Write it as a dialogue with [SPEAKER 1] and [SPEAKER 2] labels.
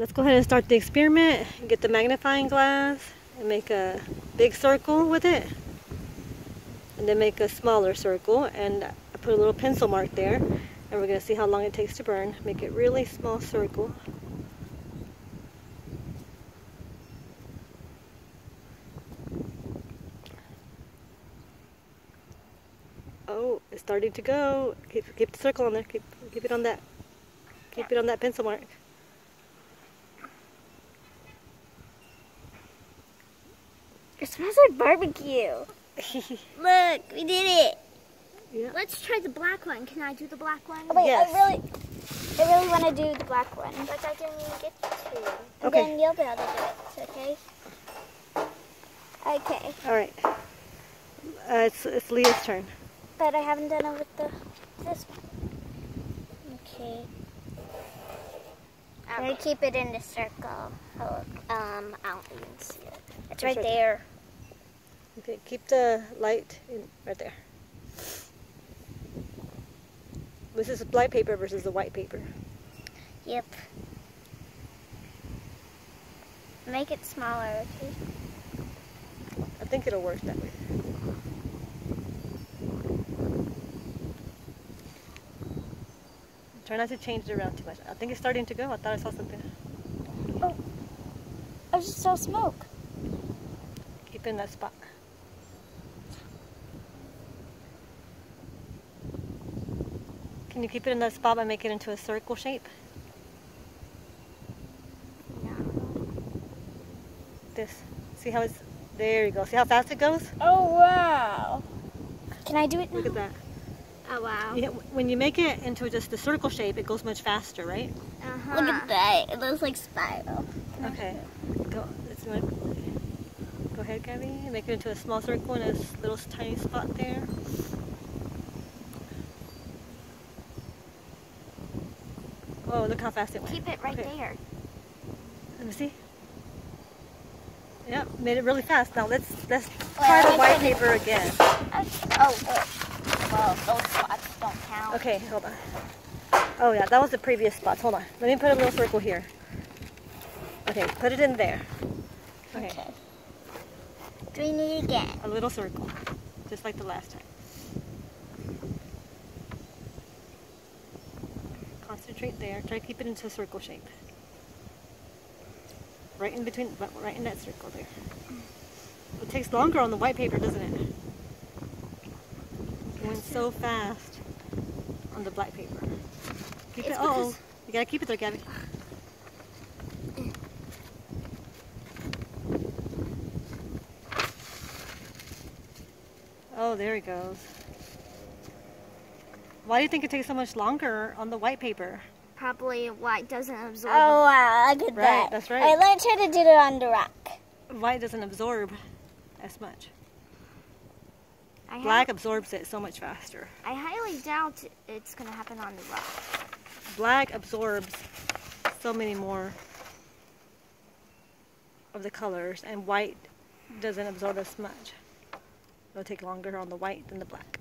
[SPEAKER 1] let's go ahead and start the experiment. Get the magnifying glass and make a big circle with it. And then make a smaller circle and I put a little pencil mark there. And we're going to see how long it takes to burn. Make it really small circle. Oh, it's starting to go. Keep, keep the circle on there. Keep, keep it on that. Keep it on that pencil mark.
[SPEAKER 2] It smells like barbecue. Look, we did it.
[SPEAKER 1] Yeah.
[SPEAKER 2] Let's try the black one. Can I do the black one?
[SPEAKER 3] Oh, wait,
[SPEAKER 1] Yes.
[SPEAKER 3] I really, I really want to do the black one.
[SPEAKER 2] But I didn't even get to.
[SPEAKER 3] And
[SPEAKER 1] Okay.
[SPEAKER 3] Then you'll be able to do it, okay? Okay,
[SPEAKER 1] All right. Uh, it's, it's Leah's turn.
[SPEAKER 3] but I haven't done it with the this one. Okay. I'm gonna keep it in the circle. Oh, um, I don't even see it. It's right
[SPEAKER 1] right
[SPEAKER 3] there.
[SPEAKER 1] Okay, keep the light in, right there. This is black paper versus the white paper.
[SPEAKER 3] Yep. Make it smaller, okay?
[SPEAKER 1] I think it'll work that way. Try not to change it around too much. I think it's starting to go. I thought I saw something.
[SPEAKER 3] Oh, I just saw smoke.
[SPEAKER 1] Keep in that spot. Can you keep it in that spot by making it into a circle shape? This. See how it's. There you go. See how fast it goes?
[SPEAKER 3] Oh wow! Can I do it
[SPEAKER 1] Look at that.
[SPEAKER 2] Oh wow.
[SPEAKER 1] You, when you make it into just a circle shape, it goes much faster, right?
[SPEAKER 2] Uh-huh.
[SPEAKER 3] Look at that. It looks like spiral.
[SPEAKER 1] Okay. Go. It's gonna, go ahead, Gabby. Make it into a small circle in a s- little tiny spot there. Oh, look how fast it went.
[SPEAKER 2] Keep it right
[SPEAKER 1] Okay.
[SPEAKER 2] there.
[SPEAKER 1] Let me see. Yep, made it really fast. Now let's let's try
[SPEAKER 3] Well,
[SPEAKER 1] the white paper again.
[SPEAKER 3] Oh, wait. well, those spots don't count.
[SPEAKER 1] Okay, hold on. Oh yeah, that was the previous spots. Hold on. Let me put a little circle here. Okay, put it in there. Okay,
[SPEAKER 3] Okay. Do we need it again?
[SPEAKER 1] a little circle, just like the last time. Concentrate there. Try to keep it into a circle shape. Right in between, but right in that circle there. It takes longer on the white paper, doesn't it? It went so fast on the black paper. Keep
[SPEAKER 2] It's
[SPEAKER 1] it. Oh, you gotta keep it there, Gabby. Oh, there he goes. Why do you think it takes so much longer on the white paper?
[SPEAKER 2] Probably white doesn't absorb.
[SPEAKER 3] Oh wow, look at
[SPEAKER 1] Right,
[SPEAKER 3] that.
[SPEAKER 1] that's right.
[SPEAKER 3] Alright, let me try to do it on the rock.
[SPEAKER 1] White doesn't absorb as much.
[SPEAKER 2] I hi-
[SPEAKER 1] Black absorbs it so much faster.
[SPEAKER 2] I highly doubt it's gonna happen on the rock.
[SPEAKER 1] Black absorbs so many more of the colors, and white doesn't absorb as much. It'll take longer on the white than the black.